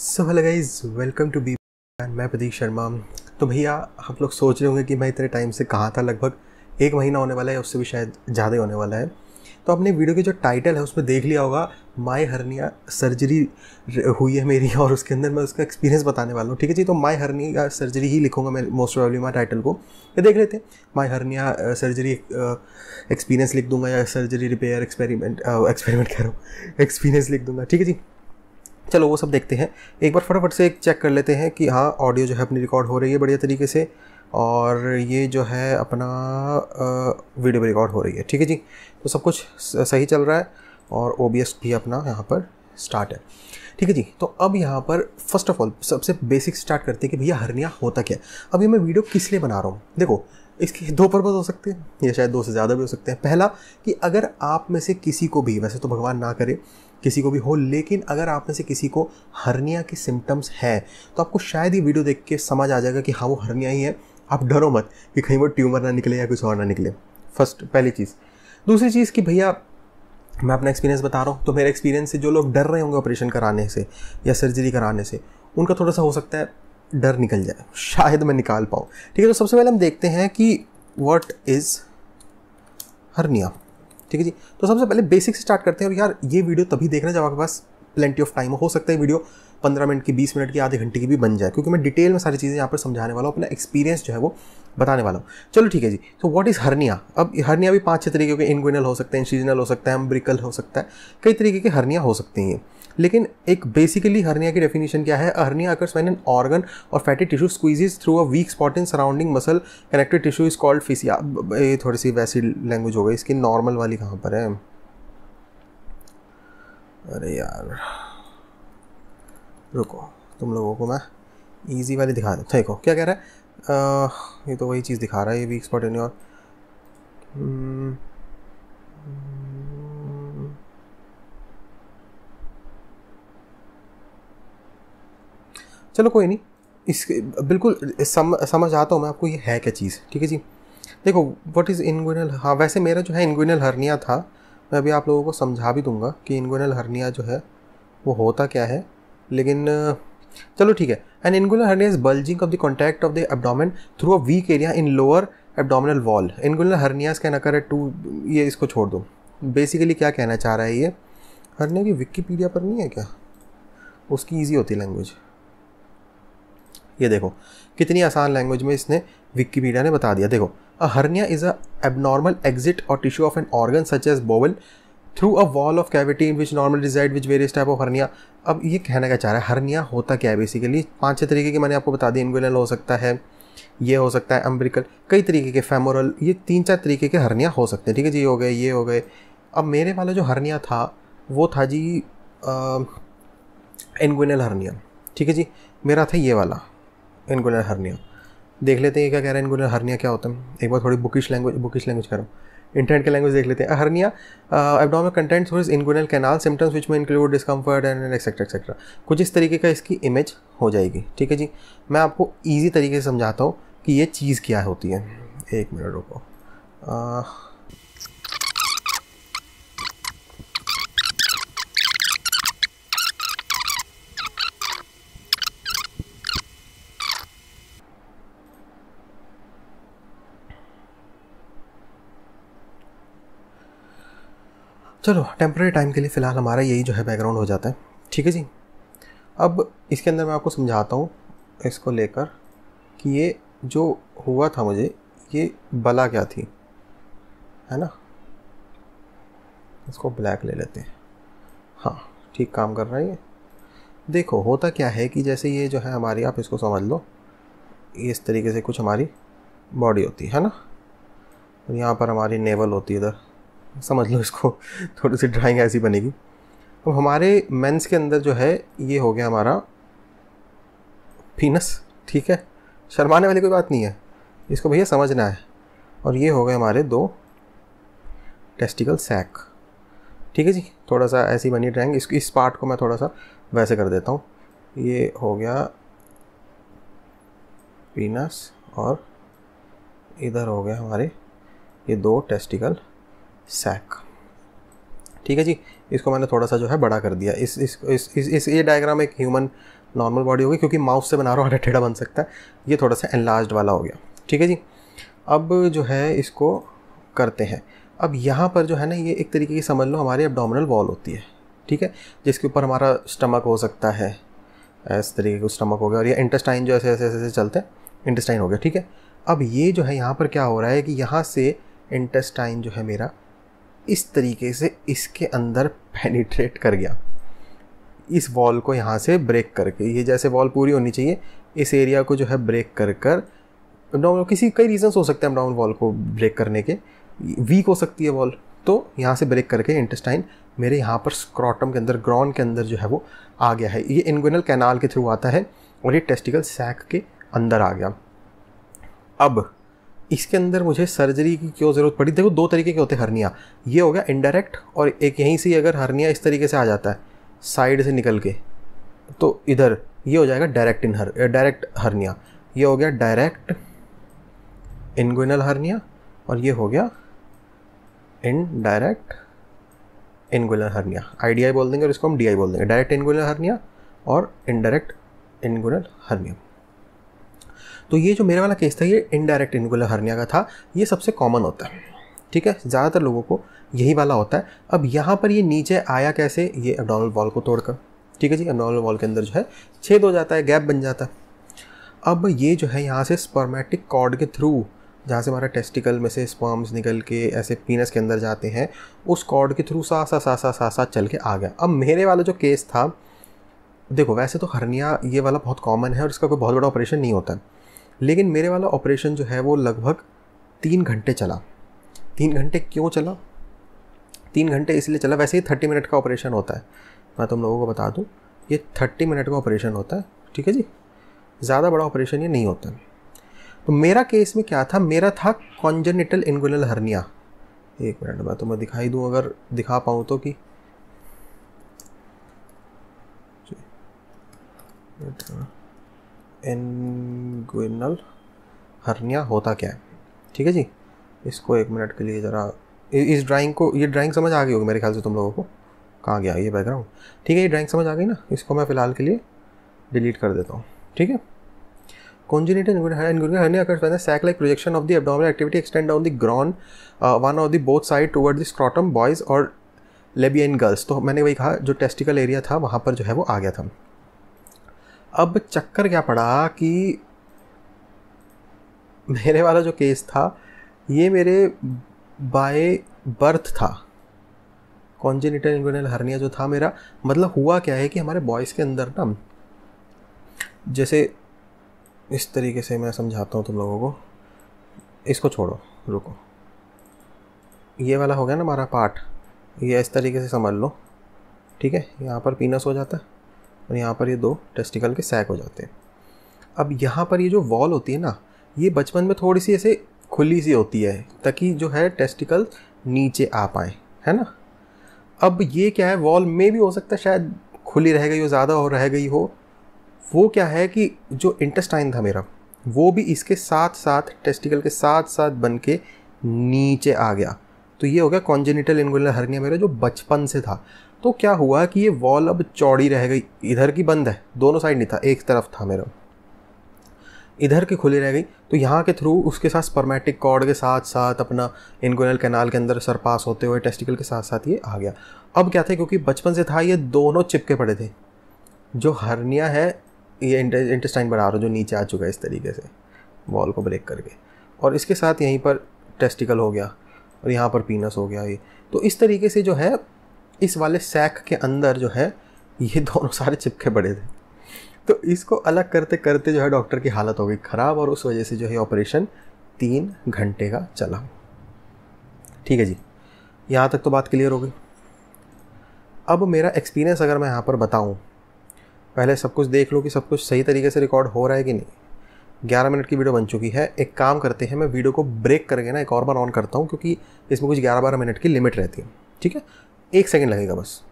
So hello guys welcome to B मैं प्रदीप शर्मा। तो भैया, आप लोग सोच रहे होंगे कि मैं इतने टाइम से कहाँ था? लगभग एक महीना होने वाला है, उससे भी शायद ज़्यादा होने वाला है। तो आपने वीडियो की जो टाइटल है, उसमें देख लिया होगा माई हरनिया सर्जरी हुई है मेरी, और उसके अंदर मैं उसका एक्सपीरियंस बताने वाला हूँ। ठीक है जी? तो माई हरनिया सर्जरी ही लिखूँगा मैं मोस्ट प्रॉब्ली माई टाइटल को। ये देख लेते हैं। माई हरनिया सर्जरी एक्सपीरियंस लिख दूँगा या सर्जरी रिपेयर एक्सपेरिमेंट एक्सपेरिमेंट कह रहा हूँ। एक्सपीरियंस लिख दूँगा। ठीक है जी? चलो वो सब देखते हैं। एक बार फटाफट से एक चेक कर लेते हैं कि हाँ ऑडियो जो है अपनी रिकॉर्ड हो रही है बढ़िया तरीके से और ये जो है अपना वीडियो रिकॉर्ड हो रही है। ठीक है जी? तो सब कुछ सही चल रहा है और ओबीएस भी अपना यहाँ पर स्टार्ट है। ठीक है जी? तो अब यहाँ पर फ़र्स्ट ऑफ़ ऑल सबसे बेसिक स्टार्ट करते हैं कि भैया हरनिया होता क्या है? अब ये मैं वीडियो किस लिए बना रहा हूँ? देखो, इसके दो पर्पज़ हो सकते हैं या शायद दो से ज़्यादा भी हो सकते हैं। पहला कि अगर आप में से किसी को भी, वैसे तो भगवान ना करे किसी को भी हो, लेकिन अगर आप में से किसी को हरनिया के सिम्टम्स हैं तो आपको शायद ही वीडियो देख के समझ आ जाएगा कि हाँ वो हरनिया ही है। आप डरो मत कि कहीं वो ट्यूमर ना निकले या कुछ और ना निकले। फ़र्स्ट पहली चीज़। दूसरी चीज़ कि भैया, मैं अपना एक्सपीरियंस बता रहा हूँ तो मेरे एक्सपीरियंस से जो लोग डर रहे होंगे ऑपरेशन कराने से या सर्जरी कराने से, उनका थोड़ा सा हो सकता है डर निकल जाए। शायद मैं निकाल पाऊँ। ठीक है तो सबसे पहले हम देखते हैं कि वॉट इज़ हरनिया? ठीक है जी? तो सबसे पहले बेसिक से स्टार्ट करते हैं और यार, ये वीडियो तभी देखना जब आपके पास प्लेंटी ऑफ़ टाइम हो सकता है वीडियो पंद्रह मिनट की, बीस मिनट की, आधे घंटे की भी बन जाए। क्योंकि मैं डिटेल में सारी चीज़ें यहाँ पर समझाने वाला हूँ, अपना एक्सपीरियंस जो है वो बताने वाला हूँ। चलो ठीक है जी तो व्हाट इज़ हर्निया अब हर्निया भी पाँच छः तरीके के इनग्विनल हो सकते हैं इंसीजनल हो सकता है एम्ब्रिकल हो सकता है। कई तरीके के हर्निया हो सकते हैं लेकिन एक बेसिकली हरनिया की डेफिनेशन क्या है? Hernia occurs when an organ or fatty tissue squeezes through a weak spot in surrounding muscle connected tissue is called fascia ये थोड़ी सी वैसी लैंग्वेज हो गई। इसकी नॉर्मल वाली कहाँ पर है? अरे यार। रुको। तुम लोगों को मैं इजी वाली दिखा दूँ। देखो क्या कह रहा है? आ, ये तो वही चीज़ दिखा रहा है ये वीक स्पॉट इन योर चलो कोई नहीं। इस बिल्कुल सम, समझ आता हूँ मैं आपको ये है क्या चीज़ ठीक है जी? देखो व्हाट इज़ इनगुइनल हाँ वैसे मेरा जो है इनगुइनल हरनिया था मैं अभी आप लोगों को समझा भी दूँगा कि इनगुइनल हरनिया जो है वो होता क्या है लेकिन चलो ठीक है। And inguinal hernia is bulging of the contact of the abdomen through a weak area in lower abdominal wall inguinal hernias can occur at two ये इसको छोड़ दो। बेसिकली क्या कहना चाह रहा है ये? हर्निया की विकीपीडिया पर नहीं है क्या? उसकी ईजी होती लैंग्वेज ये देखो, कितनी आसान लैंग्वेज में इसने विकीपीडिया ने बता दिया। देखो a hernia is a abnormal exit or tissue of an organ such as bowel through a wall of cavity in which normal डिजाइड which various type of hernia अब ये कहना क्या चाह रहा है हर्निया होता क्या है बेसिकली पाँच छः तरीके की मैंने आपको बता दी इनगुलल हो सकता है, ये हो सकता है अम्ब्रिकल कई तरीके के फेमोरल ये तीन चार तरीके के हर्निया हो सकते हैं, ठीक है जी? ये हो गए, ये हो गए। अब मेरे वाला जो हर्निया था, वो था जी इनगुनल हर्निया ठीक है जी? मेरा था ये वाला। Inguinal hernia. देख लेते हैं क्या कह रहा है इनगुनल हर्निया क्या होता है। एक बार थोड़ी बुकिश लैंग्वेज बुकिश लैंग्वेज करूँ। इंटरनेट के लैंग्वेज देख लेते हैं। Hernia abdominal contents is inguinal canal symptoms which में include discomfort and etcetera etcetera कुछ इस तरीके का इसकी इमेज हो जाएगी। ठीक है जी? मैं आपको ईजी तरीके से समझाता हूँ कि ये चीज़ क्या होती है। एक मिनट रुको। चलो टेम्प्रेरी टाइम के लिए फ़िलहाल हमारा यही जो है बैकग्राउंड हो जाता है। ठीक है जी? अब इसके अंदर मैं आपको समझाता हूँ, इसको लेकर कि ये जो हुआ था मुझे, ये बला क्या थी? है ना? इसको ब्लैक ले लेते हैं। हाँ ठीक काम कर रहा है ये। देखो, होता क्या है कि जैसे ये जो है हमारी, आप इसको समझ लो, इस तरीके से कुछ हमारी बॉडी होती है ना? और यहाँ पर हमारी नेवल होती है इधर। समझ लो इसको, थोड़ी सी ड्राइंग ऐसी बनेगी। अब हमारे मेंस के अंदर जो है, ये हो गया हमारा पीनस ठीक है? शर्माने वाली कोई बात नहीं है। इसको भैया समझना है। और ये हो गए हमारे दो टेस्टिकल सैक ठीक है जी? थोड़ा सा ऐसी बनी ड्राइंग इस इस पार्ट को मैं थोड़ा सा वैसे कर देता हूँ। ये हो गया पीनस और इधर हो गया हमारे, ये दो टेस्टिकल सैक ठीक है जी? इसको मैंने थोड़ा सा जो है बड़ा कर दिया। इस इस इस इस, इस ये डायग्राम एक ह्यूमन नॉर्मल बॉडी होगी क्योंकि माउस से बना रहा हूँ टेढ़ा बन सकता है। ये थोड़ा सा एनलार्ज वाला हो गया। ठीक है जी? अब जो है इसको करते हैं। अब यहाँ पर जो है ना ये एक तरीके की समझ लो हमारी abdominal वॉल होती है। ठीक है? जिसके ऊपर हमारा स्टमक हो सकता है। इस तरीके का स्टमक हो गया और ये इंटेस्टाइन जो ऐसे ऐसे ऐसे चलते हैं। इंटेस्टाइन हो गया। ठीक है? अब ये जो है यहाँ पर क्या हो रहा है कि यहाँ से इंटेस्टाइन जो है मेरा इस तरीके से इसके अंदर पेनिट्रेट कर गया। इस वॉल को यहाँ से ब्रेक करके, ये जैसे वॉल पूरी होनी चाहिए, इस एरिया को जो है ब्रेक कर कर डाउन किसी, कई रीजंस हो सकते हैं डाउन वॉल को ब्रेक करने के। वीक हो सकती है वॉल तो यहाँ से ब्रेक करके इंटेस्टाइन मेरे यहाँ पर स्क्रॉटम के अंदर ग्रॉन के अंदर जो है वो आ गया है। ये इनगुनल कैनाल के थ्रू आता है और ये टेस्टिकल सैक के अंदर आ गया। अब इसके अंदर मुझे सर्जरी की क्यों ज़रूरत पड़ी? देखो, दो तरीके के होते हैं हरनिया। ये हो गया इनडायरेक्ट और एक यहीं से अगर हरनिया इस तरीके से आ जाता है साइड से निकल के तो इधर, ये हो जाएगा डायरेक्ट इन हर डायरेक्ट हरनिया। ये हो गया डायरेक्ट इनगुनल हरनिया और ये हो गया इन डायरेक्ट इनगुलर हरनिया आई बोल देंगे और इसको हम डीआई बोल देंगे। डायरेक्ट इनगुलर हरनिया और इनडायरेक्ट इनगुलर हरनिया। तो ये जो मेरे वाला केस था, ये इनडायरेक्ट इनगुलर हरनिया का था, ये सबसे कॉमन होता है, ठीक है? ज़्यादातर लोगों को यही वाला होता है। अब यहाँ पर ये नीचे आया कैसे? ये एबडोनल वॉल को तोड़कर, ठीक है जी? एबडोनल वॉल के अंदर जो है, छेद हो जाता है गैप बन जाता है। अब ये जो है, यहाँ से स्पर्मेटिक कॉर्ड के थ्रू जहाँ से हमारा टेस्टिकल में से स्पर्म्स निकल के ऐसे पीनस के अंदर जाते हैं, उस कॉर्ड के थ्रू सा सा सा सा सा सा चल के आ गया। अब मेरे वाला जो केस था, देखो, वैसे तो हरनिया ये वाला बहुत कॉमन है और इसका कोई बहुत बड़ा ऑपरेशन नहीं होता। लेकिन मेरे वाला ऑपरेशन जो है वो लगभग तीन घंटे चला। तीन घंटे क्यों चला? तीन घंटे इसलिए चला। वैसे ही थर्टी मिनट का ऑपरेशन होता है। मैं तुम लोगों को बता दूँ, ये थर्टी मिनट का ऑपरेशन होता है, ठीक है जी? ज़्यादा बड़ा ऑपरेशन ये नहीं होता तो मेरा केस में क्या था? मेरा था कॉन्जेनिटल इनगुलल हर्निया एक मिनट मैं तुम्हें दिखाई दूँ, अगर दिखा पाऊँ तो कि इनगुइनल हर्निया होता क्या है? ठीक है जी? इसको एक मिनट के लिए ज़रा इस ड्राइंग को ये ड्राइंग समझ आ गई होगी मेरे ख्याल से तुम लोगों को। कहाँ गया? ये बैकग्राउंड ठीक है ये ड्राइंग समझ आ गई ना? इसको मैं फ़िलहाल के लिए डिलीट कर देता हूँ। ठीक है? Congenital inguinal hernia occurs when the sac-like projection of the abdominal activity extend down the groin, uh, one of the both side toward the scrotum, लेबियन girls तो मैंने वही कहा जो टेस्टिकल एरिया था वहाँ पर जो है वो आ गया था। अब चक्कर क्या पड़ा कि मेरे वाला जो केस था, ये मेरे बाय बर्थ था। कॉन्जेनिटल इंगुनल हर्निया जो था मेरा मतलब हुआ क्या है कि हमारे बॉयज़ के अंदर ना, जैसे इस तरीके से मैं समझाता हूँ तुम लोगों को। इसको छोड़ो, रुको। ये वाला हो गया ना हमारा पार्ट ये इस तरीके से समझ लो। ठीक है? यहाँ पर पीनस हो जाता है। और यहाँ पर ये दो टेस्टिकल के सैक हो जाते हैं। अब यहाँ पर ये जो वॉल होती है ना, ये बचपन में थोड़ी सी ऐसे खुली सी होती है, ताकि जो है टेस्टिकल नीचे आ पाए, है ना? अब ये क्या है वॉल में भी हो सकता है शायद खुली रह गई हो, ज़्यादा हो, रह गई हो। वो क्या है कि जो इंटेस्टाइन था मेरा, वो भी इसके साथ साथ टेस्टिकल के साथ साथ बन के नीचे आ गया। तो ये हो गया कॉन्जेनिटल इनगुलर हर्निया मेरा जो बचपन से था। तो क्या हुआ कि ये वॉल अब चौड़ी रह गई? इधर की बंद है। दोनों साइड नहीं था, एक तरफ़ था मेरा। इधर की खुली रह गई। तो यहाँ के थ्रू उसके साथ स्पर्मेटिक कॉर्ड के साथ साथ अपना इनगुनल कैनाल के अंदर सरपास होते हुए टेस्टिकल के साथ साथ ये आ गया। अब क्या था? क्योंकि बचपन से था, ये दोनों चिपके पड़े थे। जो हर्निया है, ये इंटेस्टाइन बना रहा हूँ, जो नीचे आ चुका है इस तरीके से वॉल को ब्रेक करके। और इसके साथ यहीं पर टेस्टिकल हो गया, और यहाँ पर पीनस हो गया ये। तो इस तरीके से जो है इस वाले सैक के अंदर जो है, ये दोनों सारे चिपके पड़े थे। तो इसको अलग करते करते जो है डॉक्टर की हालत हो गई ख़राब और उस वजह से जो है ऑपरेशन तीन घंटे का चला। ठीक है जी, यहाँ तक तो बात क्लियर हो गई। अब मेरा एक्सपीरियंस अगर मैं यहाँ पर बताऊँ, पहले सब कुछ देख लो कि सब कुछ सही तरीके से रिकॉर्ड हो रहा है कि नहीं। ग्यारह मिनट की वीडियो बन चुकी है। एक काम करते हैं, मैं वीडियो को ब्रेक करके ना एक और बार ऑन करता हूँ, क्योंकि इसमें कुछ ग्यारह बारह मिनट की लिमिट रहती है। ठीक है? एक सेकेंड लगेगा बस।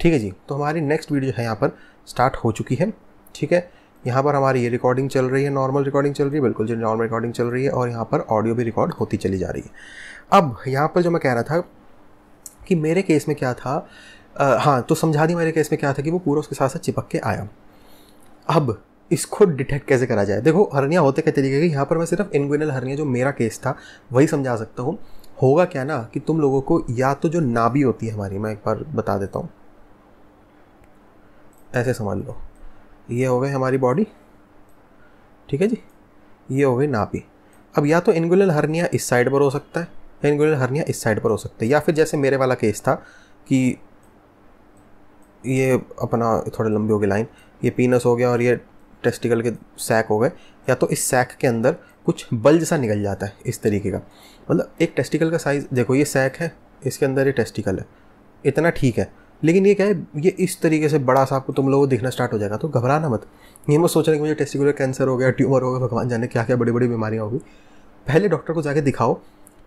ठीक है जी तो हमारी नेक्स्ट वीडियो है यहाँ पर स्टार्ट हो चुकी है। ठीक है यहाँ पर हमारी ये रिकॉर्डिंग चल रही है नॉर्मल रिकॉर्डिंग चल रही है बिल्कुल जो नॉर्मल रिकॉर्डिंग चल रही है और यहाँ पर ऑडियो भी रिकॉर्ड होती चली जा रही है। अब यहाँ पर जो मैं कह रहा था कि मेरे केस में क्या था आ, हाँ तो समझा दी मेरे केस में क्या था कि वो पूरा उसके साथ साथ चिपक के आया। अब इसको डिटेक्ट कैसे करा जाए? देखो हरनिया होते क्या तरीके की यहाँ पर मैं सिर्फ़ इनग्विनल हरनिया जो मेरा केस था वही समझा सकता हूँ। होगा क्या ना कि तुम लोगों को या तो जो नाभि होती है हमारी, मैं एक बार बता देता हूँ। ऐसे समझ लो। ये हो गई हमारी बॉडी ठीक है जी? ये हो गई नाभि। अब या तो इनगुलर हरनिया इस साइड पर हो सकता है, या इनगुलर हरनिया इस साइड पर हो सकता है, या फिर जैसे मेरे वाला केस था कि ये अपना थोड़े लंबी हो गई लाइन ये पीनस हो गया और ये टेस्टिकल के सैक हो गए, या तो इस सैक के अंदर कुछ बल्ज सा निकल जाता है इस तरीके का। मतलब एक टेस्टिकल का साइज़ देखो ये सैक है, इसके अंदर ये टेस्टिकल है। इतना ठीक है। लेकिन ये क्या है, ये इस तरीके से बड़ा सा आपको तुम लोगों को दिखना स्टार्ट हो जाएगा तो घबराना मत। ये मत सोच रहे कि मुझे टेस्टिकुलर कैंसर हो गया ट्यूमर हो गया, भगवान जाने क्या क्या बड़ी बड़ी बीमारियाँ होगी। पहले डॉक्टर को जाके दिखाओ।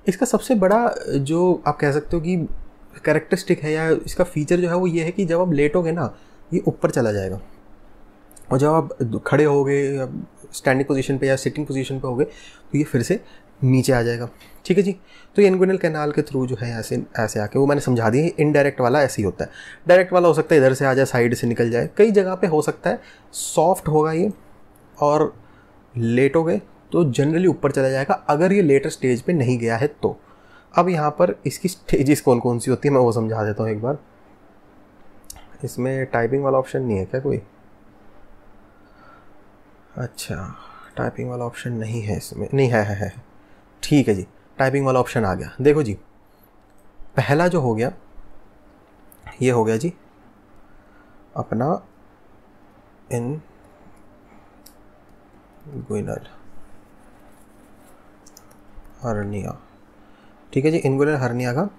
इसका सबसे बड़ा जो आप कह सकते हो कि कैरेक्टरिस्टिक है या इसका फीचर जो है वो ये है कि जब आप लेटोगे ना, ये ऊपर चला जाएगा। और जब आप खड़े हो गए स्टैंडिंग पोजीशन पे या सिटिंग पोजीशन पे हो गए तो ये फिर से नीचे आ जाएगा। ठीक है जी? तो ये इनगुनल कैनाल के थ्रू जो है ऐसे ऐसे आके, वो मैंने समझा दिया इनडायरेक्ट वाला ऐसे ही होता है। डायरेक्ट वाला हो सकता है, इधर से आ जाए साइड से निकल जाए। कई जगह पे हो सकता है सॉफ्ट होगा ये, और लेट हो गए तो जनरली ऊपर चला जाएगा। अगर ये लेटर स्टेज पे नहीं गया है तो। अब यहाँ पर इसकी स्टेजेस कौन कौन सी होती है, मैं वो समझा देता हूँ एक बार। इसमें टाइपिंग वाला ऑप्शन नहीं है क्या कोई? अच्छा टाइपिंग वाला ऑप्शन नहीं है इसमें। नहीं है है है। ठीक है जी टाइपिंग वाला ऑप्शन आ गया। देखो जी, पहला जो हो गया, ये हो गया जी, अपना इन गुइनल हरनिया ठीक है जी इनगुलर हरनिया का।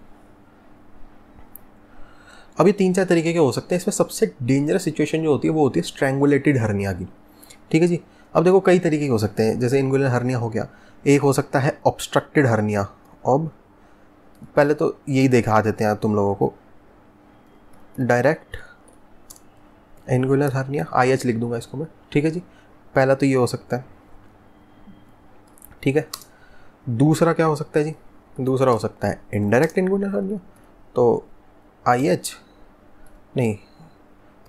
अभी तीन चार तरीके के हो सकते हैं। इसमें सबसे डेंजरस सिचुएशन जो होती है, वो होती है स्ट्रैंगुलेटेड हरनिया की। ठीक है जी, अब देखो कई तरीके के हो सकते हैं। जैसे इनगुलर हरनिया हो गया। एक हो सकता है ऑब्स्ट्रक्टेड हरनिया अब, पहले तो यही दिखा देते हैं तुम लोगों को। Direct inguinal hernia I H लिख दूँगा इसको मैं। ठीक है जी? पहला तो ये हो सकता है। ठीक है? दूसरा क्या हो सकता है जी? दूसरा हो सकता है इनडायरेक्ट इनगुलर हरनिया तो आई एच नहीं,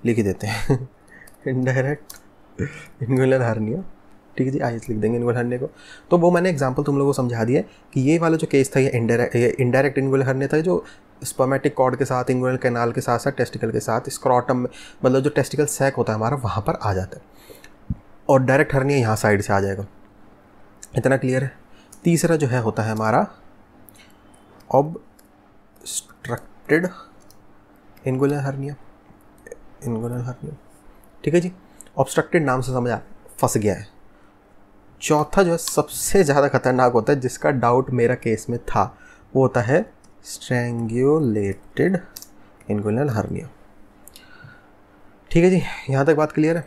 लिख देते हैं। इनडायरेक्ट इनगुलर हार्निया ठीक है जी आई लिख देंगे इनगुलर हरने को। तो वो मैंने एग्जांपल तुम लोगों को समझा दिया कि ये वाला जो केस था, ये इंडायरेक्ट इंडायरेक्ट इनगुलर हार्निया था, जो स्पर्मेटिक कॉर्ड के साथ इंगुलर कैनाल के साथ साथ टेस्टिकल के साथ स्क्रॉटम में मतलब जो टेस्टिकल सैक होता है हमारा, वहाँ पर आ जाता है। और डायरेक्ट हरनिया यहाँ साइड से आ जाएगा। इतना क्लियर है? तीसरा जो है, होता है हमारा ऑबस्ट्रक्टेड इनगुलर हर्निया इनगुलर हर्निया ठीक है जी? ऑब्स्ट्रक्टेड नाम से समझ आ फंस गया है। चौथा जो है सबसे ज़्यादा खतरनाक होता है, जिसका डाउट मेरा केस में था, वो होता है स्ट्रेंगुलेटेड इनगुलर हर्निया ठीक है जी, यहाँ तक बात क्लियर है?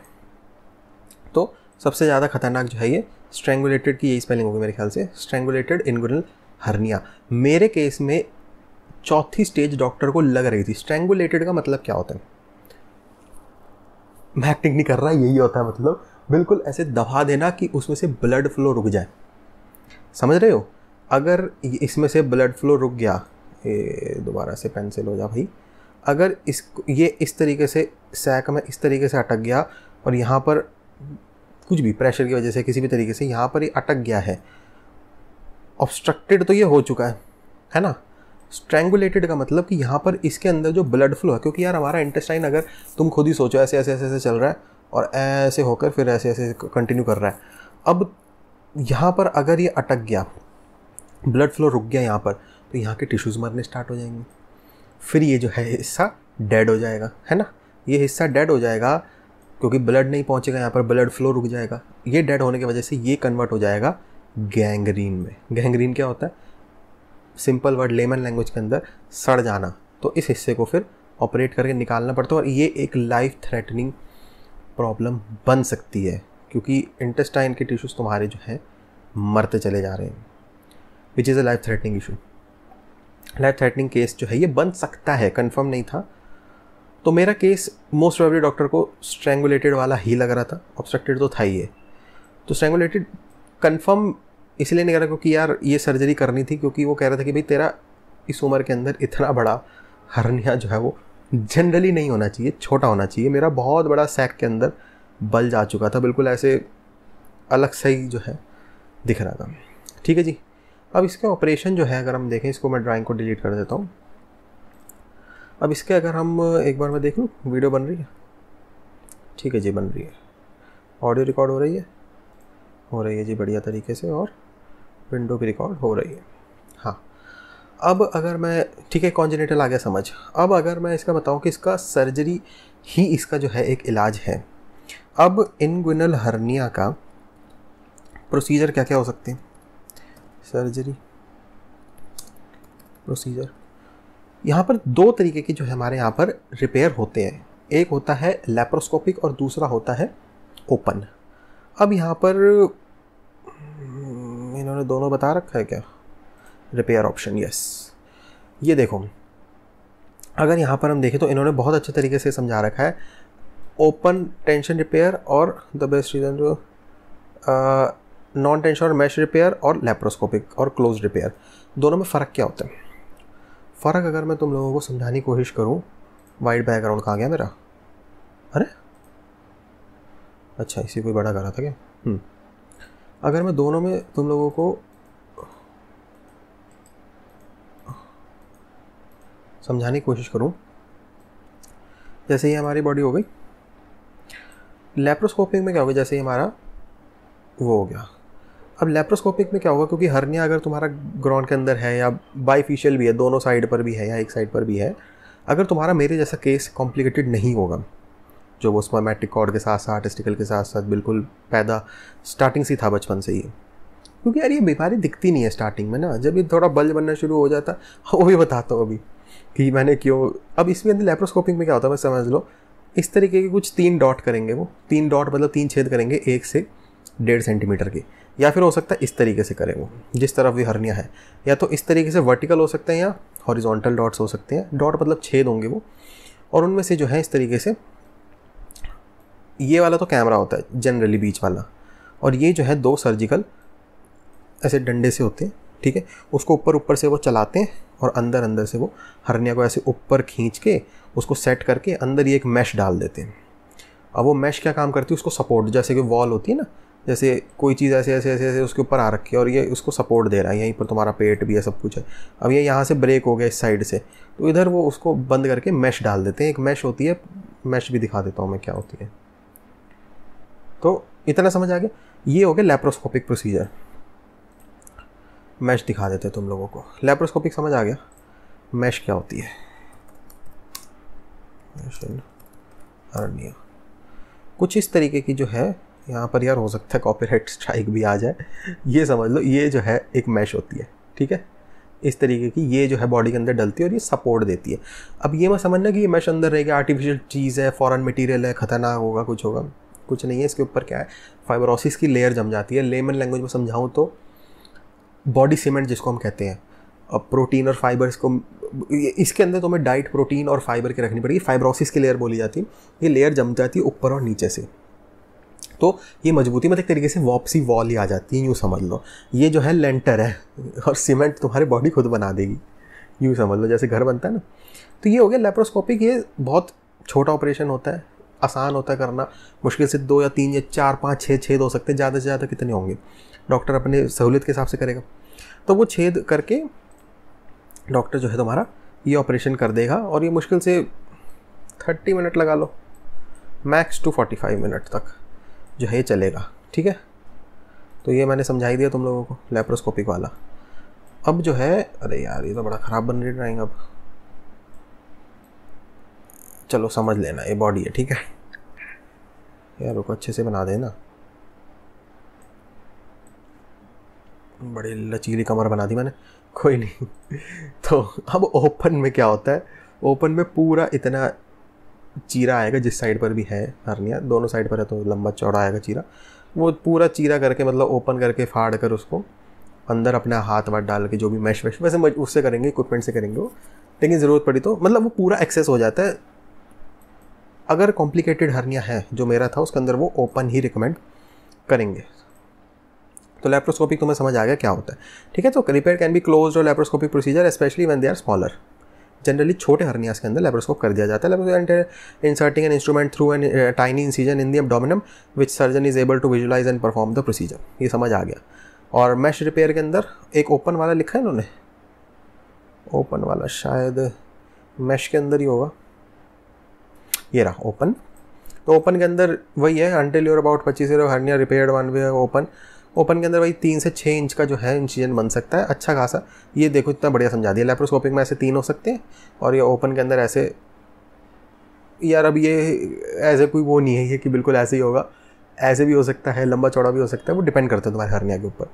तो सबसे ज़्यादा खतरनाक जो है ये स्ट्रेंगुलेटेड की यही स्पेलिंग होगी मेरे ख्याल से स्ट्रेंगुलेटेड इनगुलर हर्निया मेरे केस में चौथी स्टेज डॉक्टर को लग रही थी। स्ट्रेंगुलेटेड का मतलब क्या होता है? मैं एक्टिंग नहीं कर रहा, यही होता है मतलब। बिल्कुल ऐसे दबा देना कि उसमें से ब्लड फ्लो रुक जाए। समझ रहे हो? अगर इसमें से ब्लड फ्लो रुक गया दोबारा से पेंसिल हो जा भाई। अगर इस ये इस तरीके से सैक में इस तरीके से अटक गया और यहाँ पर कुछ भी प्रेशर की वजह से, किसी भी तरीके से यहाँ पर ये अटक गया है ऑब्स्ट्रक्टेड तो ये हो चुका है है ना? स्ट्रैंगुलेटेड का मतलब कि यहाँ पर इसके अंदर जो ब्लड फ्लो है, क्योंकि यार हमारा इंटेस्टाइन अगर तुम खुद ही सोचो ऐसे ऐसे ऐसे ऐसे चल रहा है और ऐसे होकर फिर ऐसे ऐसे कंटिन्यू कर रहा है। अब यहाँ पर अगर ये अटक गया ब्लड फ्लो रुक गया यहाँ पर तो यहाँ के टिश्यूज़ मरने स्टार्ट हो जाएँगे। फिर ये जो है हिस्सा डेड हो जाएगा, है ना? ये हिस्सा डेड हो जाएगा क्योंकि ब्लड नहीं पहुँचेगा यहाँ पर ब्लड फ्लो रुक जाएगा। ये डेड होने की वजह से ये कन्वर्ट हो जाएगा गैंग्रीन में। गैंग्रीन क्या होता है? सिंपल वर्ड लेमन लैंग्वेज के अंदर, सड़ जाना। तो इस हिस्से को फिर ऑपरेट करके निकालना पड़ता है और ये एक लाइफ थ्रेटनिंग प्रॉब्लम बन सकती है, क्योंकि इंटेस्टाइन के टिश्यूज़ तुम्हारे जो हैं, मरते चले जा रहे हैं which is a life threatening issue life threatening case जो है, ये बन सकता है कंफर्म नहीं था। तो मेरा केस मोस्ट प्रोबेबली डॉक्टर को स्ट्रेंगुलेटेड वाला ही लग रहा था ऑब्स्ट्रक्टेड तो था ही है तो स्ट्रेंगुलेटेड कंफर्म इसलिए नहीं कर रहा क्योंकि यार, ये सर्जरी करनी थी, क्योंकि वो कह रहा था कि भाई तेरा इस उम्र के अंदर इतना बड़ा हरनिया जो है वो जनरली नहीं होना चाहिए, छोटा होना चाहिए। मेरा बहुत बड़ा सैक के अंदर बल जा चुका था, बिल्कुल ऐसे अलग सही जो है दिख रहा था। ठीक है जी? अब इसके ऑपरेशन जो है, अगर हम देखें, इसको मैं ड्राइंग को डिलीट कर देता हूँ। अब इसके अगर हम एक बार मैं देख लूँ वीडियो बन रही है? ठीक है जी, बन रही है। ऑडियो रिकॉर्ड हो रही है? हो रही है जी, बढ़िया तरीके से, और विंडो भी रिकॉर्ड हो रही है हाँ। अब अगर मैं ठीक है कॉन्जेनेटल आ गया समझ। अब अगर मैं इसका बताऊँ कि इसका सर्जरी ही इसका जो है एक इलाज है। अब इनग्विनल हर्निया का प्रोसीजर क्या क्या हो सकते हैं? सर्जरी प्रोसीजर यहाँ पर दो तरीके की जो है हमारे यहाँ पर रिपेयर होते हैं। एक होता है लेप्रोस्कोपिक और दूसरा होता है ओपन अब यहाँ पर हम्म, इन्होंने दोनों बता रखा है क्या? रिपेयर ऑप्शन यस ये देखो, अगर यहाँ पर हम देखें तो इन्होंने बहुत अच्छे तरीके से समझा रखा है। Open tension repair or the best reason जो non tension or mesh repair or laparoscopic or close repair दोनों में फ़र्क क्या होता है? फ़र्क अगर मैं तुम लोगों को समझाने की कोशिश करूँ वाइट बैकग्राउंड कहाँ गया मेरा? अरे! अच्छा इसी कोई बड़ा कर था क्या? हम्म। अगर मैं दोनों में तुम लोगों को समझाने की कोशिश करूँ। जैसे ही हमारी बॉडी हो गई लेप्रोस्कोपिक में क्या होगा जैसे ही हमारा वो हो गया। अब लेप्रोस्कोपिक में क्या होगा? क्योंकि हरनिया अगर तुम्हारा ग्राउंड के अंदर है या बाईफिशियल भी है, दोनों साइड पर भी है या एक साइड पर भी है, अगर तुम्हारा मेरे जैसा केस कॉम्प्लिकेटेड नहीं होगा, जो वो स्पर्मेटिक कॉर्ड के साथ साथ टेस्टिकल के साथ साथ बिल्कुल पैदा स्टार्टिंग से था बचपन से ही। क्योंकि यार ये बीमारी दिखती नहीं है स्टार्टिंग में ना। जब ये थोड़ा बल्ज बनना शुरू हो जाता, वो भी बताता हूँ अभी। कि मैंने क्यों, अब इसमें अंदर लेप्रोस्कोपिंग में क्या होता है मैं समझ लो, इस तरीके के कुछ तीन डॉट करेंगे वो, तीन डॉट मतलब तीन छेद करेंगे, एक से डेढ़ सेंटीमीटर के, या फिर हो सकता है इस तरीके से करें वो, जिस तरफ़ भी हरनिया है, या तो इस तरीके से वर्टिकल हो सकते हैं, या हॉरिजॉन्टल डॉट्स हो सकते हैं डॉट मतलब छेद होंगे वो, और उनमें से जो है इस तरीके से, ये वाला तो कैमरा होता है जनरली बीच वाला, और ये जो है दो सर्जिकल ऐसे डंडे से होते हैं ठीक है? उसको ऊपर ऊपर से वो चलाते हैं और अंदर अंदर से वो हरनिया को ऐसे ऊपर खींच के उसको सेट करके अंदर ये एक मैश डाल देते हैं। अब वो मैश क्या काम करती है? उसको सपोर्ट जैसे कि वॉल होती है ना, जैसे कोई चीज़ ऐसे ऐसे ऐसे ऐसे उसके ऊपर आ रखी है और ये उसको सपोर्ट दे रहा है, यहीं पर तुम्हारा पेट भी है, सब कुछ है। अब ये यहाँ से ब्रेक हो गया इस साइड से तो इधर वो उसको बंद करके मैश डाल देते हैं। एक मैश होती है मैश भी दिखा देता हूँ मैं क्या होती है। तो इतना समझ आ गया? ये हो गया लेप्रोस्कोपिक प्रोसीजर मैश दिखा देते तुम लोगों को। लेप्रोस्कोपिक समझ आ गया? मैश क्या होती है? कुछ इस तरीके की जो है, यहाँ पर यार हो सकता है कॉपीराइट स्ट्राइक भी आ जाए। ये समझ लो, ये जो है एक मैश होती है, ठीक है? इस तरीके की ये जो है बॉडी के अंदर डलती है और ये सपोर्ट देती है। अब ये मैं समझना कि ये मैश अंदर रहेगा आर्टिफिशियल चीज़ है फॉरेन मटेरियल है, खतरनाक होगा, कुछ होगा। कुछ नहीं है, इसके ऊपर क्या है? फाइब्रोसिस की लेयर जम जाती है। लेमन लैंग्वेज में समझाऊँ तो बॉडी सीमेंट जिसको हम कहते हैं अब प्रोटीन और फाइबर्स को इसके अंदर तुम्हें डाइट प्रोटीन और फाइबर की रखनी पड़ेगी। फाइब्रोसिस की लेयर बोली जाती है। ये लेयर जम जाती है ऊपर और नीचे से। तो ये मजबूती मतलब एक तरीके से वापसी वॉल ही आ जाती है, यूँ समझ लो। ये जो है लेंटर है और सीमेंट तुम्हारी बॉडी खुद बना देगी, यूँ समझ लो, जैसे घर बनता है ना। तो ये हो गया लेप्रोस्कोपिक, ये बहुत छोटा ऑपरेशन होता है। आसान होता है करना। मुश्किल से दो या तीन या चार, पाँच छः छेद हो सकते हैं, ज़्यादा से ज़्यादा कितने होंगे। डॉक्टर अपने सहूलियत के हिसाब से करेगा। तो वो छेद करके डॉक्टर जो है तुम्हारा ये ऑपरेशन कर देगा और ये मुश्किल से थर्टी मिनट लगा लो। Max to forty five minute तक जो है ये चलेगा। ठीक है? तो ये मैंने समझाई दिया तुम लोगों को, लेप्रोस्कोपिक वाला। अब जो है, अरे यार, ये तो बड़ा ख़राब बन रही ड्राइंग अब। चलो समझ लेना, ये बॉडी है, ठीक है? यार रुको, अच्छे से बना देना बड़ी लचीली कमर बना दी मैंने। कोई नहीं। तो अब ओपन में क्या होता है? ओपन में पूरा इतना चीरा आएगा, जिस साइड पर भी है हरनिया, दोनों साइड पर है तो लंबा चौड़ा आएगा चीरा। वो पूरा चीरा करके मतलब ओपन करके फाड़ कर उसको अंदर अपना हाथ वाथ डाल के, जो भी मैश वैश वैसे उससे करेंगे इक्विपमेंट से करेंगे वो। लेकिन ज़रूरत पड़ी तो मतलब वो पूरा एक्सेस हो जाता है। अगर कॉम्प्लिकेटेड हरनिया है जो मेरा था, उसके अंदर वो ओपन ही रिकमेंड करेंगे। तो लेप्रोस्कोपिक तुम्हें समझ आ गया क्या होता है। ठीक है तो repair can be close or laparoscopic procedure specially one they are smaller generally छोटे हर्नियास के अंदर लेप्रोस्कोप कर दिया जाता है। Inserting an instrument through an tiny incision in the abdomen which surgeon is able to visualize and perform the procedure ये समझ आ गया। और मैश रिपेयर के अंदर एक ओपन वाला लिखा है इन्होंने? ओपन वाला, शायद मैश के अंदर ही होगा। ये रहा ओपन तो ओपन के अंदर वही है अंटिल योर अबाउट पच्चीस hernia repaired one way open open के अंदर वही तीन से छः इंच का जो है इंसिजन बन सकता है अच्छा खासा. ये देखो, इतना बढ़िया समझा दिया लेप्रोस्कोपिक में ऐसे तीन हो सकते हैं, और ये ओपन के अंदर ऐसे, यार अब ये, ऐसे कोई वो नहीं है ये कि बिल्कुल ऐसे ही होगा. ऐसे भी हो सकता है, लंबा चौड़ा भी हो सकता है, वो डिपेंड करता है तुम्हारे हरनिया के ऊपर.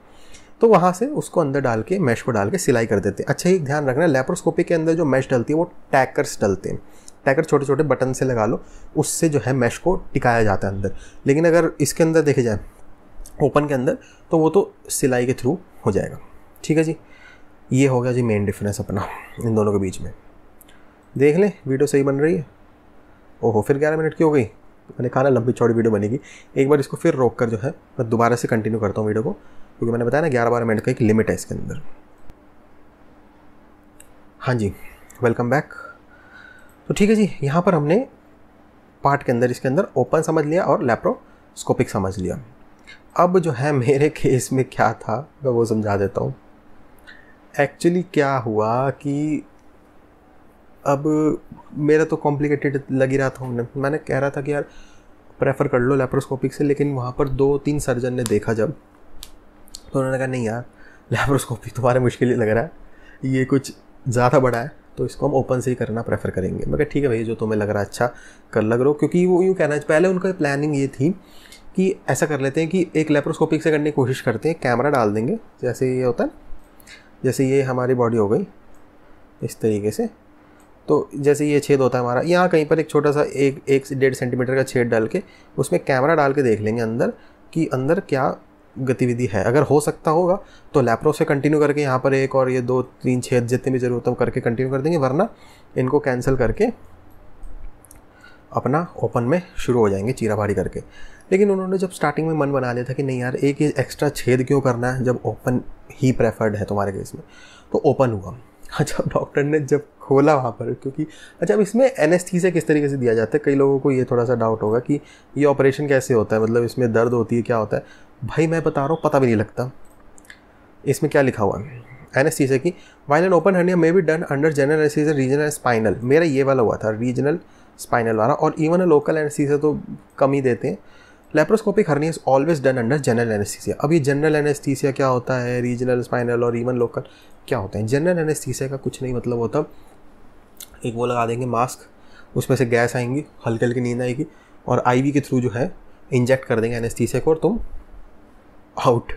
तो वहाँ से उसको अंदर डाल के मैश को डाल के सिलाई कर देते हैं. अच्छा एक ध्यान रखना लेप्रोस्कोपी के अंदर जो मैश डलती है, वो टैकर्स डलते हैं. टैकर छोटे छोटे बटन से लगा लो, उससे जो है मैश को टिकाया जाता है अंदर। लेकिन अगर इसके अंदर देखे जाए ओपन के अंदर तो वो तो सिलाई के थ्रू हो जाएगा। ठीक है जी? ये हो गया जी मेन डिफरेंस अपना, इन दोनों के बीच में। देख लें वीडियो सही बन रही है? ओहो, फिर ग्यारह मिनट की हो गई। मैंने कहा ना, लंबी चौड़ी वीडियो बनेगी। एक बार इसको फिर रोक कर जो है, मैं दोबारा से कंटिन्यू करता हूँ वीडियो को, क्योंकि मैंने बताया ना, ग्यारह बारह मिनट का एक लिमिट है इसके अंदर। हाँ जी वेलकम बैक तो ठीक है जी, यहाँ पर हमने पार्ट के अंदर, इसके अंदर ओपन समझ लिया और लैप्रोस्कोपिक समझ लिया। अब जो है मेरे केस में क्या था, मैं वो समझा देता हूँ। एक्चुअली क्या हुआ कि अब मेरा तो कॉम्प्लिकेटेड लग ही रहा था मैंने कह रहा था कि यार प्रेफर कर लो लेप्रोस्कोपिक से, लेकिन वहाँ पर दो तीन सर्जन ने देखा जब। तो उन्होंने कहा, नहीं यार लेप्रोस्कोपिक तुम्हारा मुश्किल ही लग रहा है। ये कुछ ज़्यादा बड़ा है। तो इसको हम ओपन से ही करना प्रेफर करेंगे। मैं ठीक है भैया जो तुम्हें लग रहा है अच्छा कर लग रहा हो। क्योंकि वो यूँ कहना है, पहले उनका प्लानिंग ये थी कि ऐसा कर लेते हैं कि एक लेप्रोस्कोपिक से करने की कोशिश करते हैं कैमरा डाल देंगे, जैसे ये होता है जैसे ये हमारी बॉडी हो गई, इस तरीके से। तो जैसे ये छेद होता है हमारा, यहाँ कहीं पर एक छोटा सा एक एक से डेढ़ सेंटीमीटर का छेद डाल के उसमें कैमरा डाल के देख लेंगे अंदर कि अंदर क्या गतिविधि है। अगर हो सकता होगा तो लैपटॉप से कंटिन्यू करके यहाँ पर एक और ये दो, तीन छेद जितने भी ज़रूरत हो, करके कंटिन्यू कर देंगे, वरना इनको कैंसिल करके अपना ओपन में शुरू हो जाएँगे चीरा भारी करके। लेकिन उन्होंने जब स्टार्टिंग में मन बना लिया था कि नहीं यार, एक एक्स्ट्रा छेद क्यों करना है, जब ओपन ही प्रेफर्ड है तुम्हारे केस में तो ओपन हुआ। अच्छा डॉक्टर ने जब खोला वहाँ पर, क्योंकि अच्छा अब इसमें एनएसटी से किस तरीके से दिया जाता है? कई लोगों को ये थोड़ा सा डाउट होगा कि ये ऑपरेशन कैसे होता है? मतलब इसमें दर्द होती है, क्या होता है? भाई, मैं बता रहा हूँ, पता भी नहीं लगता। इसमें क्या लिखा हुआ है? एन एस की while an open hernia may be done under general anesthesia regional spinal मेरा ये वाला हुआ था रीजनल स्पाइनल वाला। और इवन लोकल एनेस्थीसिया तो कम ही देते हैं। Laparoscopic hernia is always done under general anesthesia अब ये जनरल एनेस्थीसिया क्या होता है? रीजनल स्पाइनल और इवन लोकल क्या होते हैं? जनरल एनेस्थीसिया का कुछ नहीं मतलब होता। एक वो लगा देंगे मास्क उसमें से गैस आएँगी हल्की हल्की नींद आएगी और आईवी के थ्रू जो है इंजेक्ट कर देंगे एनेस्थीसिया को और। तुम आउट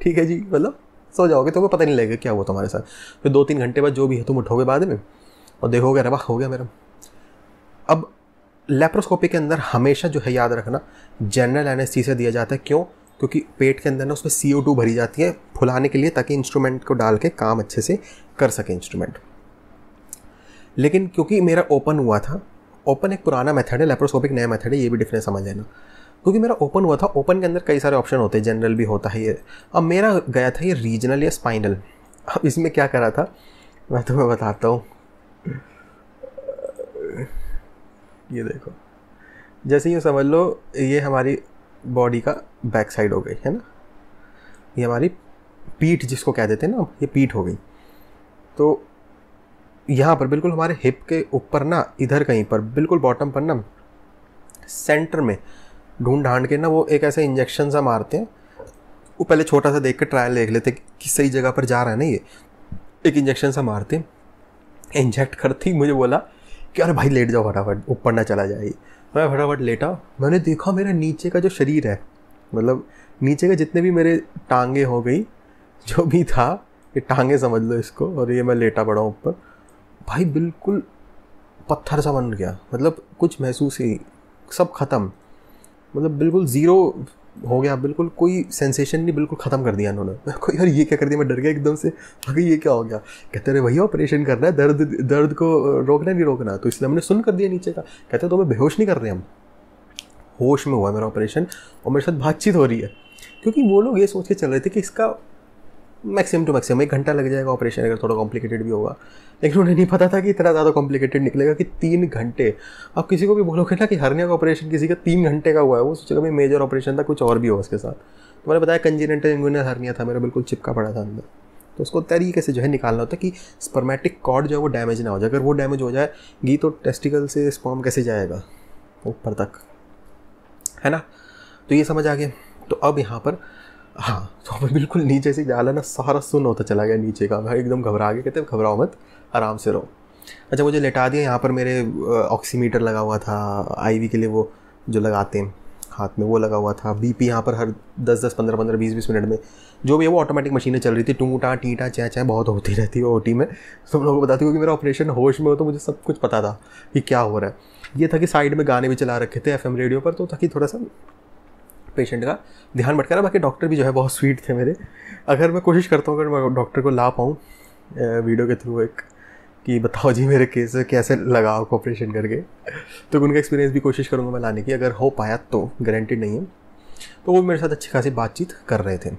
ठीक है जी? मतलब सो जाओगे तो पता नहीं लगेगा क्या हुआ तुम्हारे साथ। फिर दो तीन घंटे बाद जो भी है, तुम उठोगे बाद में और देखोगे, अरे वाह, हो गया मेरा। अब लेप्रोस्कोपी के अंदर हमेशा जो है याद रखना जनरल एनेस्थीसिया दिया जाता है। क्यों? क्योंकि पेट के अंदर ना उसमें सी भरी जाती है फुलाने के लिए, ताकि इंस्ट्रूमेंट को डाल के काम अच्छे से कर सके इंस्ट्रूमेंट लेकिन क्योंकि मेरा ओपन हुआ था ओपन एक पुराना मेथड है, लेप्रोस्कोपिक नया मेथड है, ये भी डिफरेंस समझ लेना। क्योंकि मेरा ओपन हुआ था ओपन के अंदर कई सारे ऑप्शन होते हैं जनरल भी होता है ये अब मेरा गया था ये रीजनल या स्पाइनल अब इसमें क्या करा था? मैं तुम्हें बताता हूँ। ये देखो। जैसे ये समझ लो, ये हमारी बॉडी का बैक साइड हो गई, है ना? ये हमारी पीठ जिसको कह देते हैं ना, ये पीठ हो गई। तो यहाँ पर बिल्कुल हमारे हिप के ऊपर ना, इधर कहीं पर, बिल्कुल बॉटम पर ना सेंटर में ढूंढ ढांड के ना वो एक ऐसे इंजेक्शन सा मारते हैं। वो पहले छोटा सा देख के ट्रायल देख लेते कि सही जगह पर जा रहा है ना ये। एक इंजेक्शन सा मारते हैं। इंजेक्ट करती मुझे बोला कि अरे भाई लेट जाओ फटाफट, ऊपर ना चला जाए। मैं फटाफट लेटा। मैंने देखा मेरा नीचे का जो शरीर है मतलब नीचे के जितने भी मेरे टांगे हो गई, जो भी था, ये टांगे समझ लो इसको, और ये मैं लेटा पड़ा हूँ ऊपर। भाई बिल्कुल पत्थर सा बन गया। मतलब कुछ महसूस ही सब ख़त्म। मतलब बिल्कुल ज़ीरो हो गया, बिल्कुल कोई सेंसेशन नहीं, बिल्कुल ख़त्म कर दिया उन्होंने कोई यार ये क्या कर दिया? मैं डर गया एकदम से। अगर ये क्या हो गया? कहते रहे भैया ऑपरेशन करना है, दर्द दर्द को रोकना नहीं रोकना। तो इसलिए हमने सुन कर दिया नीचे का। कहते तो मैं बेहोश नहीं कर रहे हम? होश में हुआ मेरा ऑपरेशन और मेरे साथ बातचीत हो रही है। क्योंकि वो लोग ये सोच के चल रहे थे कि इसका मैक्सिमम टू मैक्सिमम, एक घंटा लग जाएगा ऑपरेशन अगर थोड़ा कॉम्प्लिकेटेड भी होगा। लेकिन उन्हें नहीं पता था कि इतना ज़्यादा कॉम्प्लिकेटेड निकलेगा कि तीन घंटे। अब किसी को भी बोलोगे ना कि हरनिया का ऑपरेशन किसी का तीन घंटे का हुआ है, वो सोचेगा भाई मेजर ऑपरेशन था, कुछ और भी हो उसके साथ। तो मैंने बताया कंजीनेंटल इंगुनल हरनिया था मेरा, बिल्कुल चिपका पड़ा था अंदर। तो उसको तरीके से जो है निकालना होता है कि स्पर्मेटिक कॉर्ड जो है वो डैमेज ना हो जाए। अगर वो डैमेज हो जाएगी तो टेस्टिकल से स्पॉम कैसे जाएगा? ऊपर तक। है ना? तो ये समझ आ गया। तो अब यहाँ पर हाँ। तो अब बिल्कुल नीचे से जाला ना सारा सुन होता चला गया नीचे का। भाई एकदम घबरा गया, कहते घबराओ मत, आराम से रहो। अच्छा मुझे लेटा दिया, यहाँ पर मेरे ऑक्सीमीटर लगा हुआ था आईवी के लिए वो जो लगाते हैं, हाथ में वो लगा हुआ था। बीपी यहाँ पर हर दस दस, पंद्रह पंद्रह, बीस बीस मिनट में जो भी है, वो ऑटोमेटिक मशीनें चल रही थी। टूटा, टीटा, चै चै बहुत होती रहती है ओ टी में। तुम लोगों को बताती क्योंकि मेरा ऑपरेशन होश में हो तो मुझे सब कुछ पता था कि क्या हो रहा है। ये था कि साइड में गाने भी चला रखे थे एफएम रेडियो पर तो ताकि थोड़ा सा पेशेंट का। ध्यान भटका रहा बाकी डॉक्टर भी जो है बहुत स्वीट थे मेरे। अगर मैं कोशिश करता हूँ, अगर मैं डॉक्टर को ला पाऊँ वीडियो के थ्रू एक, कि बताओ जी मेरे केस कैसे लगा आपको ऑपरेशन करके। तो उनका एक्सपीरियंस भी कोशिश करूँगा मैं लाने की। अगर हो पाया तो गारंटेड नहीं है। तो वो मेरे साथ अच्छी खासी बातचीत कर रहे थे।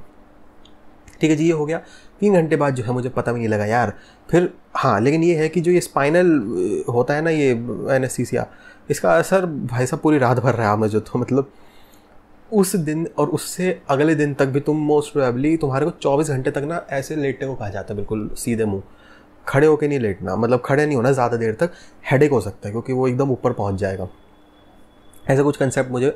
ठीक है जी, ये हो गया। तीन घंटे बाद जो है मुझे पता भी नहीं लगा, यार, फिर हाँ लेकिन ये है कि जो ये स्पाइनल होता है ना ये एनेस्थीसिया इसका असर भाई साहब पूरी रात भर रहा मुझे। तो मतलब उस दिन और उससे अगले दिन तक भी तुम मोस्ट प्रोबेबली तुम्हारे को 24 घंटे तक ना ऐसे लेटने को कहा जाता है, बिल्कुल सीधे मुँह। खड़े होके नहीं लेटना मतलब खड़े नहीं होना, ज़्यादा देर तक हेडेक हो सकता है, क्योंकि वो एकदम ऊपर पहुँच जाएगा। ऐसा कुछ कंसेप्ट मुझे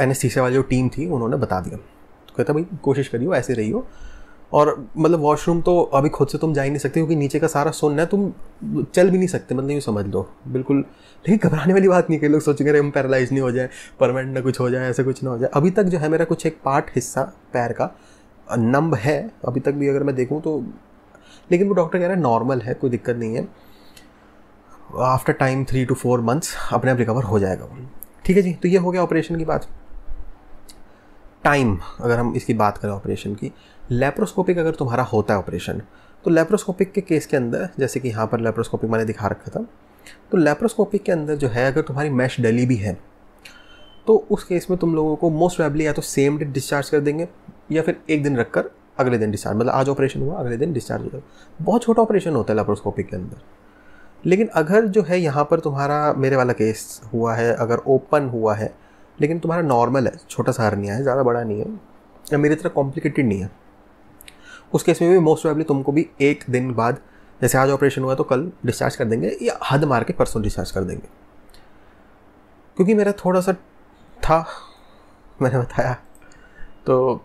एन वाली जो टीम थी, उन्होंने बता दिया। तो कहता, भाई, कोशिश करियो, ऐसे रहियो और मतलब वॉशरूम तो अभी खुद से तुम जा ही नहीं सकते, क्योंकि नीचे का सारा सुन है, तुम चल भी नहीं सकते मतलब यूँ समझ लो। बिल्कुल। लेकिन घबराने वाली बात नहीं कि लोग सोचेंगे, अरे, हम पैरालाइज नहीं हो जाए परमानेंट ना कुछ हो जाए, ऐसा कुछ ना हो जाए। अभी तक जो है मेरा कुछ एक पार्ट हिस्सा, पैर का, नंब है, अभी तक भी अगर मैं देखूँ तो लेकिन वो डॉक्टर कह रहा है नॉर्मल है, कोई दिक्कत नहीं है। After time three to four months अपने आप रिकवर हो जाएगा ठीक है जी तो ये हो गया ऑपरेशन की बात। टाइम अगर हम इसकी बात करें ऑपरेशन की लेप्रोस्कोपिक अगर तुम्हारा होता है ऑपरेशन तो लेप्रोस्कोपिक के केस के अंदर, जैसे कि यहाँ पर लेप्रोस्कोपिक मैंने दिखा रखा था तो लेप्रोस्कोपिक के अंदर जो है, अगर तुम्हारी मैश डली भी है तो उस केस में तुम लोगों को मोस्ट वेबली या तो सेम डे डिस्चार्ज कर देंगे, या फिर एक दिन रखकर अगले दिन डिस्चार्ज मतलब आज ऑपरेशन हुआ, अगले दिन डिस्चार्ज हो जाएगा बहुत छोटा ऑपरेशन होता है लेप्रोस्कोपिक के अंदर। लेकिन अगर जो है, यहाँ पर तुम्हारा, मेरे वाला केस हुआ है, अगर ओपन हुआ है, लेकिन तुम्हारा नॉर्मल है, छोटा सा हरनिया है, ज़्यादा बड़ा नहीं है, या मेरी तरह कॉम्प्लिकेटेड नहीं है उस केस में भी मोस्ट प्रोबेबली तुमको भी एक दिन बाद, जैसे आज ऑपरेशन हुआ तो कल डिस्चार्ज कर देंगे या हद मार के परसों डिस्चार्ज कर देंगे। क्योंकि मेरा थोड़ा सा था, मैंने बताया। तो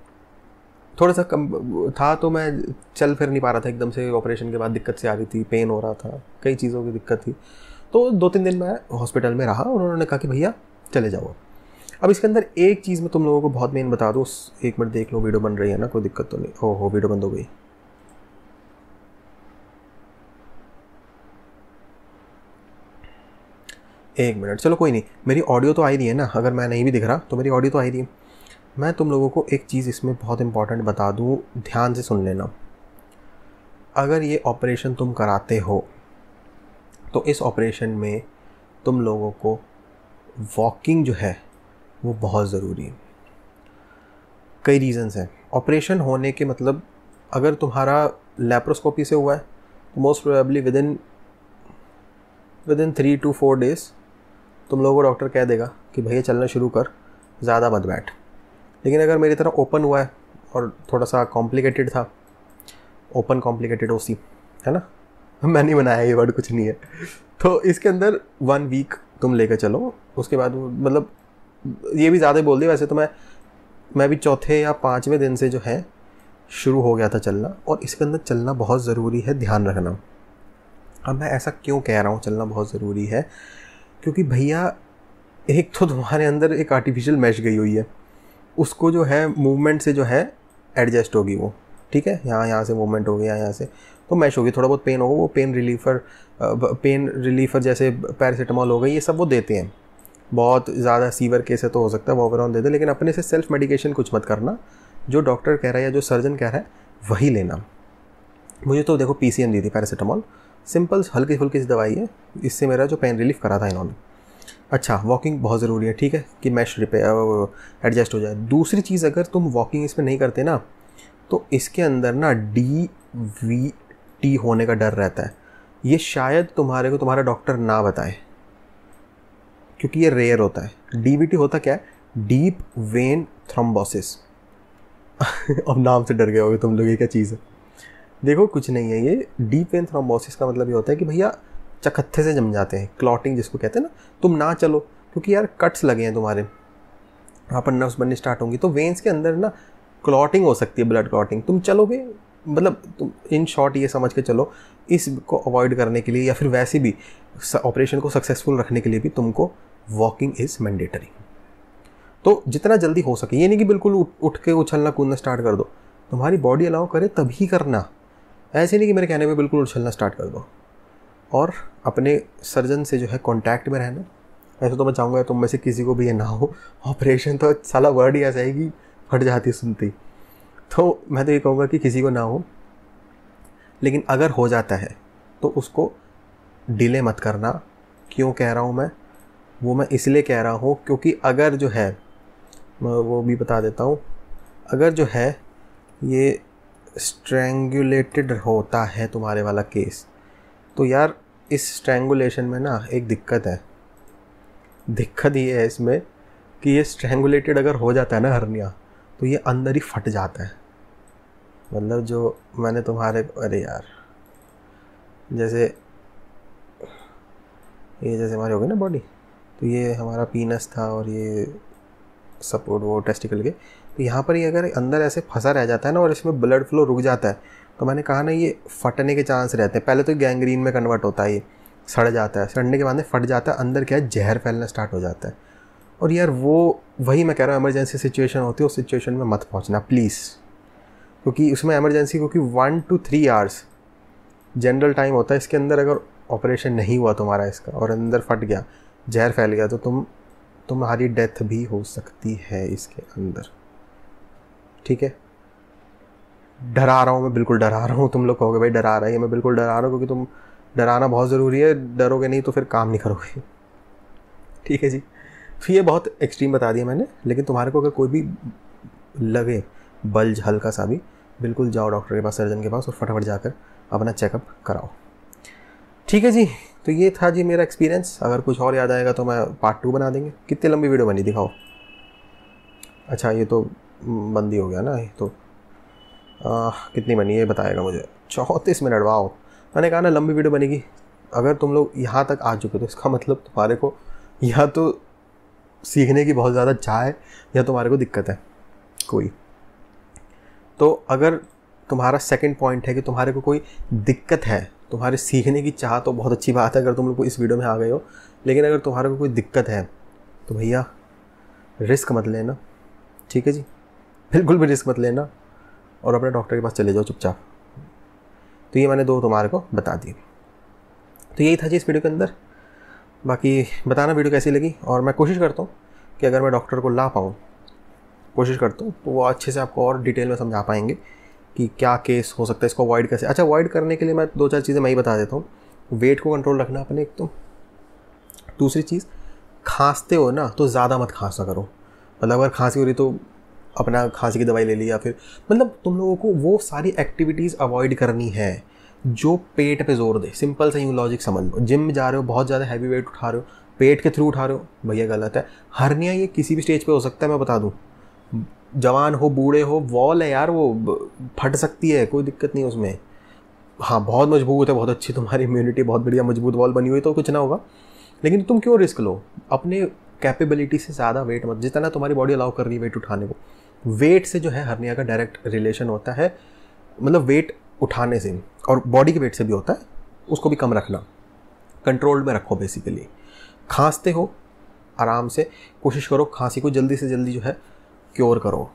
थोड़ा सा कम, था तो मैं चल फिर नहीं पा रहा था एकदम से ऑपरेशन के बाद दिक्कत से आ रही थी पेन हो रहा था, कई चीज़ों की दिक्कत थी। तो दो तीन दिन मैं हॉस्पिटल में रहा और उन्होंने कहा कि भैया, चले जाओ अब इसके अंदर एक चीज़ मैं तुम लोगों को बहुत मेन बता दूँ एक मिनट देख लो, वीडियो बन रही है ना, कोई दिक्कत तो नहीं। हो हो वीडियो बंद हो गई। एक मिनट, चलो कोई नहीं, मेरी ऑडियो तो आई रही है ना, अगर मैं नहीं भी दिख रहा तो मेरी ऑडियो तो आई रही है। मैं तुम लोगों को एक चीज़ इसमें बहुत इंपॉर्टेंट बता दूँ, ध्यान से सुन लेना। अगर ये ऑपरेशन तुम कराते हो तो इस ऑपरेशन में तुम लोगों को वॉकिंग जो है वो बहुत ज़रूरी है। कई रीज़न्स हैं। ऑपरेशन होने के मतलब अगर तुम्हारा लेप्रोस्कोपी से हुआ है तो most probably within within three to four days तुम लोगों को डॉक्टर कह देगा कि भैया चलना शुरू कर, ज़्यादा मत बैठ। लेकिन अगर मेरी तरह ओपन हुआ है और थोड़ा सा कॉम्प्लिकेटेड था ओपन कॉम्प्लिकेटेड ओसी है ना? मैं नहीं बनाया ये वर्ड कुछ नहीं है। तो इसके अंदर वन वीक तुम लेकर चलो, उसके बाद मतलब ये भी ज़्यादा बोल दिया। वैसे तो मैं मैं भी चौथे या पाँचवें दिन से जो है, शुरू हो गया था चलना और इसके अंदर चलना बहुत ज़रूरी है, ध्यान रखना। अब मैं ऐसा क्यों कह रहा हूँ, चलना बहुत ज़रूरी है? क्योंकि भैया, एक तो तुम्हारे अंदर एक आर्टिफिशियल मैश गई हुई है। उसको जो है मूवमेंट से जो है एडजस्ट होगी वो। ठीक है? यहाँ यहाँ से मूवमेंट हो गया यहाँ से। तो मैश होगी, थोड़ा बहुत पेन होगा, वो पेन रिलीफर पेन रिलीफर जैसे पैरासीटामॉल हो गई, ये सब वो देते हैं। बहुत ज़्यादा सीवर केस है तो हो सकता है वो ओवरऑल दे दे, लेकिन अपने से सेल्फ मेडिकेशन कुछ मत करना। जो डॉक्टर कह रहा है या जो सर्जन कह रहा है, वही लेना। मुझे तो देखो पीसीएम दी थी पैरासीटामॉल सिंपल हल्की फुल्की सी दवाई है। इससे मेरा जो पेन रिलीफ करा था इन्होंने। अच्छा वॉकिंग बहुत ज़रूरी है, ठीक है? कि मैश रिपेयर एडजस्ट हो जाए। दूसरी चीज़, अगर तुम वॉकिंग इसमें नहीं करते ना तो इसके अंदर ना डी वी टी होने का डर रहता है। ये शायद तुम्हारे को तुम्हारा डॉक्टर ना बताए। क्योंकि ये रेयर होता है। डी होता क्या है? डीप वेन थ्रोम्बोसिस अब नाम से डर गए होगे तुम लोग, ये क्या चीज़ है? देखो, कुछ नहीं है ये। डीप वेन थ्रोम्बोसिस का मतलब ये होता है कि भैया चकत्थे से जम जाते हैं। क्लॉटिंग जिसको कहते हैं ना, तुम ना चलो, क्योंकि यार कट्स लगे हैं तुम्हारे। वहाँ पर नर्व्स बननी स्टार्ट होंगी। तो वेन्स के अंदर ना क्लॉटिंग हो सकती है ब्लड क्लॉटिंग तुम चलोगे मतलब तुम इन शॉर्ट ये समझ के चलो, इसको अवॉइड करने के लिए या फिर वैसे भी ऑपरेशन को सक्सेसफुल रखने के लिए भी तुमको वॉकिंग इज़ मैंडेटरी तो जितना जल्दी हो सके, ये नहीं कि बिल्कुल उठ के उछलना कूदना स्टार्ट कर दो। तुम्हारी बॉडी अलाउ करे तभी करना। ऐसे नहीं कि मेरे कहने में बिल्कुल उछलना स्टार्ट कर दो। और अपने सर्जन से जो है कॉन्टैक्ट में रहना। ऐसे तो मैं चाहूँगा तुम में से किसी को भी ये ना हो। ऑपरेशन तो साला वर्ड ही ऐसा है कि फट जाती सुनती तो मैं तो ये कहूँगा कि किसी को ना हो। लेकिन अगर हो जाता है तो उसको डिले मत करना। क्यों कह रहा हूँ मैं? वो मैं इसलिए कह रहा हूँ क्योंकि अगर जो है, मैं वो भी बता देता हूँ, अगर जो है ये स्ट्रेंगुलेटेड होता है तुम्हारे वाला केस तो यार इस स्ट्रेंगुलेशन में ना एक दिक्कत है। दिक्कत ये है इसमें कि ये स्ट्रेंगुलेटेड अगर हो जाता है ना हरनिया तो ये अंदर ही फट जाता है। मतलब जो मैंने तुम्हारे, अरे यार, जैसे ये जैसे हमारी हो ना बॉडी तो ये हमारा पीनस था और ये सपोर्ट वो टेस्टिकल के। तो यहाँ पर ये अगर अंदर ऐसे फंसा रह जाता है ना और इसमें ब्लड फ्लो रुक जाता है तो मैंने कहा ना ये फटने के चांस रहते हैं। पहले तो गैंग्रीन में कन्वर्ट होता है ये, सड़ जाता है। सड़ने के बाद में फट जाता है, अंदर क्या है, जहर फैलना स्टार्ट हो जाता है। और यार वो, वही मैं कह रहा हूँ एमरजेंसी सिचुएशन होती है, उस सिचुएशन में मत पहुँचना प्लीज़ क्योंकि उसमें एमरजेंसी क्योंकि one two three hours general time होता है, इसके अंदर अगर ऑपरेशन नहीं हुआ तुम्हारा इसका और अंदर फट गया जहर फैल गया तो तुम, तुम्हारी डेथ भी हो सकती है इसके अंदर। ठीक है? डरा रहा हूँ मैं, बिल्कुल डरा रहा हूँ। तुम लोग कहोगे, भाई, डरा रहा है। मैं बिल्कुल डरा रहा हूँ क्योंकि तुम, डराना बहुत ज़रूरी है। डरोगे नहीं तो फिर काम नहीं करोगे। ठीक है जी? फिर ये बहुत एक्सट्रीम बता दिया मैंने, लेकिन तुम्हारे को अगर कोई भी लगे बल्ज हल्का सा भी, बिल्कुल जाओ डॉक्टर के पास सर्जन के पास और फटाफट जाकर अपना चेकअप कराओ। ठीक है जी। तो ये था जी मेरा एक्सपीरियंस अगर कुछ और याद आएगा तो मैं पार्ट टू बना देंगे। कितनी लंबी वीडियो बनी दिखाओ। अच्छा ये तो बंदी हो गया ना ये तो। आ, कितनी बनी ये बताएगा मुझे। चौंतीस मिनट वाओ मैंने कहा ना लंबी वीडियो बनेगी। अगर तुम लोग यहाँ तक आ चुके तो इसका मतलब तुम्हारे को या तो सीखने की बहुत ज़्यादा चाह है या तुम्हारे को दिक्कत है। कोई। तो अगर तुम्हारा सेकंड पॉइंट है कि तुम्हारे को कोई दिक्कत है तुम्हारे सीखने की चाह तो बहुत अच्छी बात है अगर तुम लोग इस वीडियो में आ गए हो। लेकिन अगर तुम्हारे को कोई दिक्कत है तो भैया रिस्क मत लेना, ठीक है जी? बिल्कुल भी रिस्क मत लेना और अपने डॉक्टर के पास चले जाओ चुपचाप। तो ये मैंने दो तुम्हारे को बता दिए। तो यही था जी इस वीडियो के अंदर। बाकी बताना वीडियो कैसी लगी और मैं कोशिश करता हूँ कि अगर मैं डॉक्टर को ला पाऊँ, कोशिश करता हूँ तो वो अच्छे से आपको और डिटेल में समझा पाएँगे। कि क्या केस हो सकता है, इसको अवॉइड कैसे? अच्छा अवॉइड करने के लिए मैं दो चार चीज़ें मैं ही बता देता हूँ। वेट को कंट्रोल रखना अपने एक तो। दूसरी चीज़, खांसते हो ना तो ज़्यादा मत खांसा करो। मतलब अगर खांसी हो रही तो अपना खांसी की दवाई ले ली या फिर मतलब तुम लोगों को वो सारी एक्टिविटीज़ अवॉइड करनी है, जो पेट पे ज़ोर दे। सिंपल सा यूँ लॉजिक समझ लो। जिम जा रहे हो, बहुत ज़्यादा हैवी वेट उठा रहे हो, पेट के थ्रू उठा रहे हो, भैया गलत है। हरनिया ये किसी भी स्टेज पे हो सकता है, मैं बता दूँ। जवान हो, बूढ़े हो वॉल है यार वो, फट सकती है, कोई दिक्कत नहीं उसमें। हाँ बहुत मज़बूत है, बहुत अच्छी तुम्हारी इम्यूनिटी बहुत बढ़िया मज़बूत वॉल बनी हुई तो कुछ ना होगा। लेकिन तुम क्यों रिस्क लो? अपने कैपेबिलिटी से ज़्यादा वेट मत, जितना तुम्हारी बॉडी अलाउ कर रही है वेट उठाने को। वेट से जो है, हरनिया का डायरेक्ट रिलेशन होता है मतलब वेट उठाने से, और बॉडी के वेट से भी होता है, उसको भी कम रखना। कंट्रोल में रखो बेसिकली खांसते हो, आराम से, कोशिश करो, खांसी को जल्दी से जल्दी जो है क्योर करो,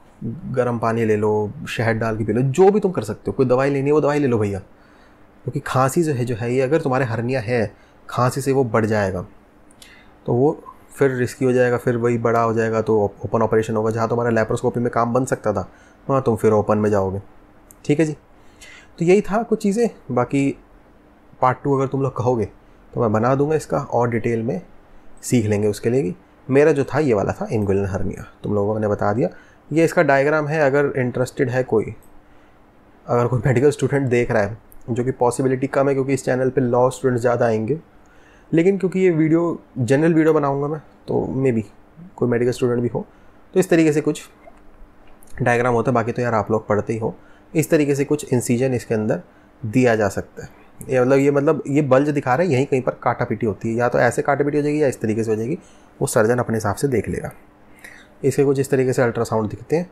गर्म पानी ले लो, शहद डाल के पी लो, जो भी तुम कर सकते हो, कोई दवाई लेनी है वो दवाई ले लो भैया। क्योंकि खांसी जो है जो है ये अगर तुम्हारे हरनिया है, खांसी से वो बढ़ जाएगा। तो वो फिर रिस्की हो जाएगा, फिर वही बड़ा हो जाएगा तो ओपन ऑपरेशन होगा, जहाँ तुम्हारा लेप्रोस्कोपी में काम बन सकता था, वहाँ तुम फिर ओपन में जाओगे। ठीक है जी? तो यही था कुछ चीज़ें, बाकी पार्ट टू अगर तुम लोग कहोगे तो मैं बना दूँगा इसका और डिटेल में, सीख लेंगे उसके लिए मेरा जो था, ये वाला था इनगुलन हरनिया तुम लोगों ने बता दिया। ये इसका डायग्राम है, अगर इंटरेस्टेड है कोई, अगर कोई मेडिकल स्टूडेंट देख रहा है, जो कि पॉसिबिलिटी कम है, क्योंकि इस चैनल पे लॉ स्टूडेंट ज़्यादा आएँगे। लेकिन क्योंकि ये वीडियो जनरल वीडियो बनाऊँगा मैं तो मे बी कोई मेडिकल स्टूडेंट भी हो तो इस तरीके से कुछ डायग्राम होता है, बाकी तो यार आप लोग पढ़ते ही हो। इस तरीके से कुछ इंसीजन इसके अंदर दिया जा सकता है। ये मतलब ये मतलब ये बल्ज दिखा रहा है, यहीं कहीं पर काटा पीटी होती है। या तो ऐसे काटा पीटी हो जाएगी या इस तरीके से हो जाएगी, वो सर्जन अपने हिसाब से देख लेगा। इसके कुछ इस तरीके से अल्ट्रासाउंड दिखते हैं,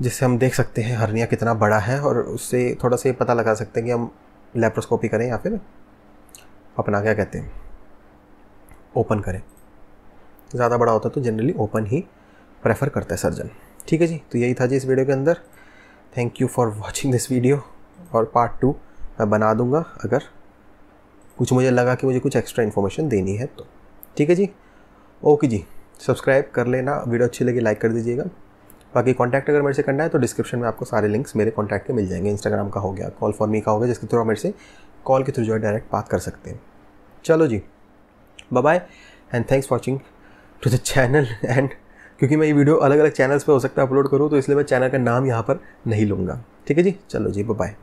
जिससे हम देख सकते हैं हरनिया कितना बड़ा है और उससे थोड़ा सा ये पता लगा सकते हैं कि हम लेप्रोस्कोपी करें या फिर अपना क्या कहते हैं, ओपन करें। ज़्यादा बड़ा होता तो जनरली ओपन ही प्रेफर करता है सर्जन। ठीक है जी तो यही था जी इस वीडियो के अंदर। Thank you for watching this video और पार्ट टू मैं बना दूँगा अगर कुछ मुझे लगा कि मुझे कुछ एक्स्ट्रा इन्फॉर्मेशन देनी है तो। ठीक है जी? ओके जी सब्सक्राइब कर लेना। वीडियो अच्छी लगी लाइक कर दीजिएगा। बाकी कॉन्टैक्ट अगर मेरे से करना है तो डिस्क्रिप्शन में आपको सारे लिंक्स मेरे कॉन्टैक्ट के मिल जाएँगे। इंस्टाग्राम का हो गया कॉल फॉर मी का हो गया, जिसके थ्रू आप मेरे से कॉल के थ्रू जो है डायरेक्ट बात कर सकते हैं। चलो जी bye and thanks watching to the channel and क्योंकि मैं ये वीडियो अलग अलग चैनल्स पर हो सकता है अपलोड करूँ तो इसलिए मैं चैनल का नाम यहाँ पर नहीं लूँगा। ठीक है जी? चलो जी बाय